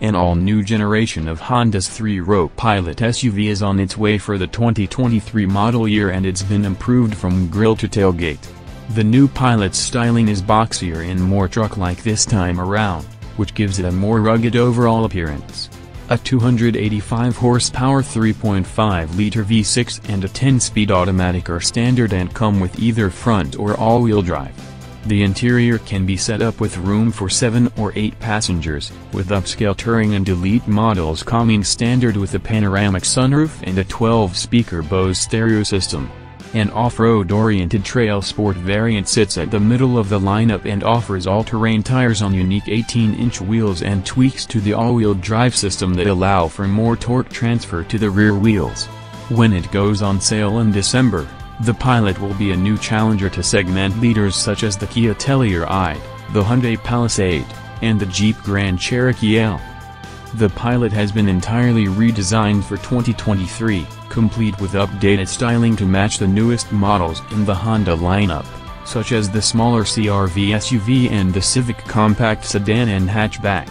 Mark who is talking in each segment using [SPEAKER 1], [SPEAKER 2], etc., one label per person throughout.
[SPEAKER 1] An all-new generation of Honda's three-row Pilot SUV is on its way for the 2023 model year and it's been improved from grille to tailgate. The new Pilot's styling is boxier and more truck-like this time around, which gives it a more rugged overall appearance. A 285 horsepower 3.5-liter V6 and a 10-speed automatic are standard and come with either front or all-wheel drive. The interior can be set up with room for 7 or 8 passengers, with upscale touring and elite models coming standard with a panoramic sunroof and a 12-speaker Bose stereo system. An off-road oriented TrailSport variant sits at the middle of the lineup and offers all-terrain tires on unique 18-inch wheels and tweaks to the all-wheel drive system that allow for more torque transfer to the rear wheels. When it goes on sale in December, the Pilot will be a new challenger to segment leaders such as the Kia Telluride, the Hyundai Palisade, and the Jeep Grand Cherokee L. The Pilot has been entirely redesigned for 2023, complete with updated styling to match the newest models in the Honda lineup, such as the smaller CR-V SUV and the Civic compact sedan and hatchback.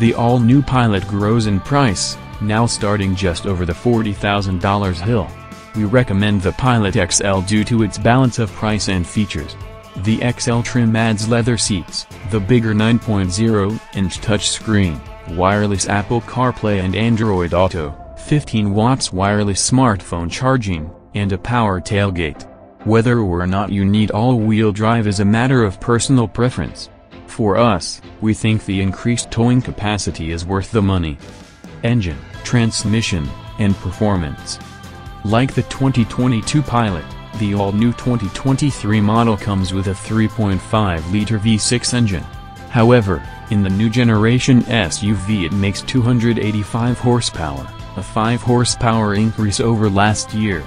[SPEAKER 1] The all-new Pilot grows in price, now starting just over the $40,000 hill. We recommend the Pilot EX-L due to its balance of price and features. The EX-L trim adds leather seats, the bigger 9.0-inch touchscreen, wireless Apple CarPlay and Android Auto, 15 watts wireless smartphone charging, and a power tailgate. Whether or not you need all-wheel drive is a matter of personal preference. For us, we think the increased towing capacity is worth the money. Engine, transmission, and performance. Like the 2022 Pilot, the all-new 2023 model comes with a 3.5-liter V6 engine. However, in the new generation SUV it makes 285 horsepower, a 5 horsepower increase over last year.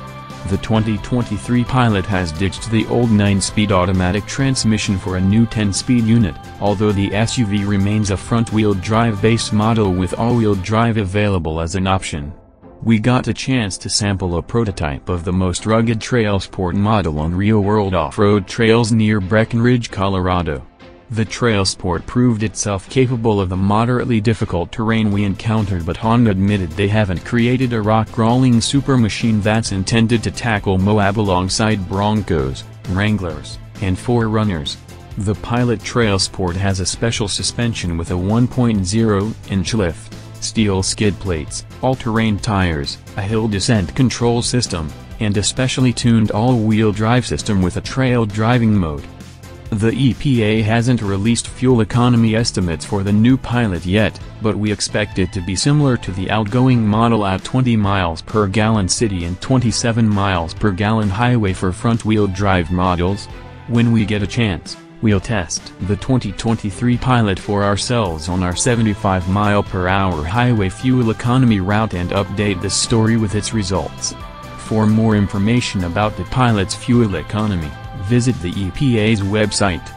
[SPEAKER 1] The 2023 Pilot has ditched the old 9-speed automatic transmission for a new 10-speed unit, although the SUV remains a front-wheel drive base model with all-wheel drive available as an option. We got a chance to sample a prototype of the most rugged TrailSport model on real-world off-road trails near Breckenridge, Colorado. The TrailSport proved itself capable of the moderately difficult terrain we encountered but Honda admitted they haven't created a rock-crawling super machine that's intended to tackle Moab alongside Broncos, Wranglers, and 4Runners. The Pilot TrailSport has a special suspension with a 1.0-inch lift steel skid plates, all-terrain tires, a hill descent control system, and a specially tuned all-wheel drive system with a trail driving mode. The EPA hasn't released fuel economy estimates for the new Pilot yet, but we expect it to be similar to the outgoing model at 20 miles per gallon city and 27 miles per gallon highway for front-wheel drive models. When we get a chance, We'll test the 2023 Pilot for ourselves on our 75 mile per hour highway fuel economy route and update this story with its results. For more information about the Pilot's fuel economy, visit the EPA's website.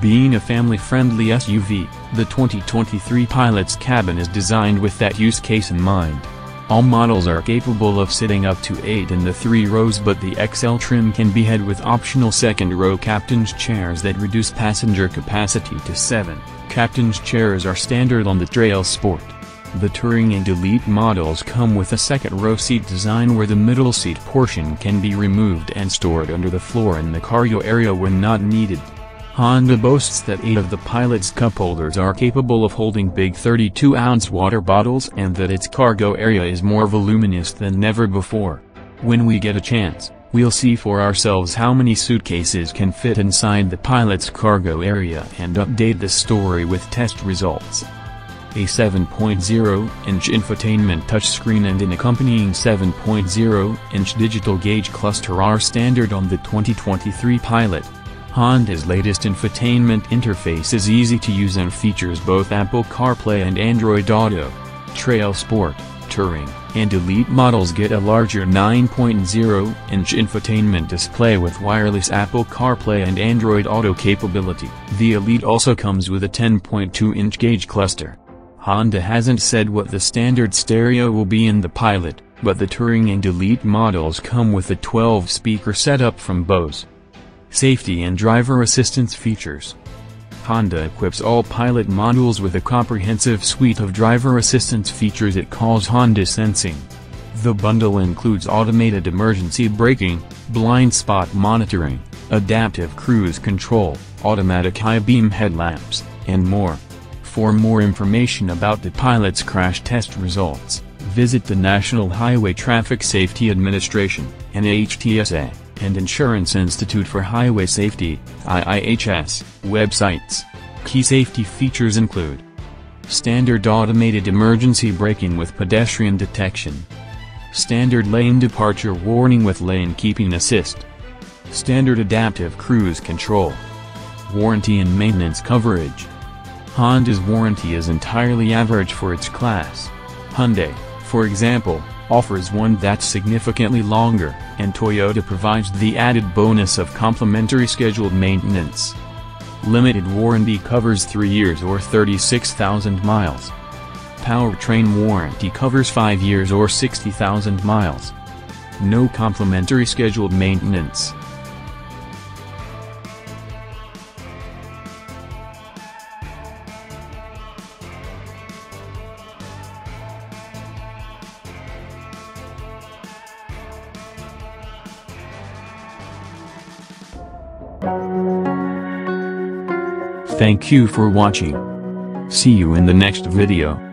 [SPEAKER 1] Being a family-friendly SUV, the 2023 Pilot's cabin is designed with that use case in mind. All models are capable of sitting up to 8 in the 3 rows but the EX-L trim can be had with optional second row captain's chairs that reduce passenger capacity to 7. Captain's chairs are standard on the TrailSport. The Touring and Elite models come with a second row seat design where the middle seat portion can be removed and stored under the floor in the cargo area when not needed. Honda boasts that eight of the Pilot's cup holders are capable of holding big 32-ounce water bottles and that its cargo area is more voluminous than never before. When we get a chance, we'll see for ourselves how many suitcases can fit inside the Pilot's cargo area and update the story with test results. A 7.0-inch infotainment touchscreen and an accompanying 7.0-inch digital gauge cluster are standard on the 2023 Pilot. Honda's latest infotainment interface is easy to use and features both Apple CarPlay and Android Auto. TrailSport, Touring, and Elite models get a larger 9.0-inch infotainment display with wireless Apple CarPlay and Android Auto capability. The Elite also comes with a 10.2-inch gauge cluster. Honda hasn't said what the standard stereo will be in the Pilot, but the Touring and Elite models come with a 12-speaker setup from Bose. Safety and driver assistance features. Honda equips all Pilot models with a comprehensive suite of driver assistance features it calls Honda Sensing. The bundle includes automated emergency braking, blind spot monitoring, adaptive cruise control, automatic high beam headlamps, and more. For more information about the pilot's crash test results, visit the National Highway Traffic Safety Administration NHTSA, and Insurance Institute for Highway Safety IIHS, websites. Key safety features include Standard automated emergency braking with pedestrian detection. Standard lane departure warning with lane keeping assist. Standard adaptive cruise control. Warranty and maintenance coverage. Honda's warranty is entirely average for its class. Hyundai, for example, offers one that's significantly longer, and Toyota provides the added bonus of complimentary scheduled maintenance. Limited warranty covers 3 years or 36,000 miles. Powertrain warranty covers 5 years or 60,000 miles. No complimentary scheduled maintenance. Thank you for watching. See you in the next video.